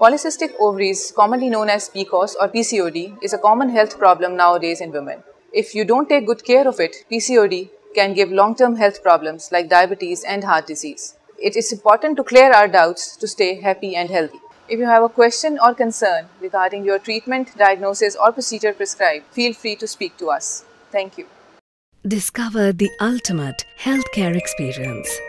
Polycystic ovaries, commonly known as PCOS or PCOD, is a common health problem nowadays in women. If you don't take good care of it, PCOD can give long term health problems like diabetes and heart disease. It is important to clear our doubts to stay happy and healthy. If you have a question or concern regarding your treatment, diagnosis, or procedure prescribed, feel free to speak to us. Thank you. Discover the ultimate healthcare experience.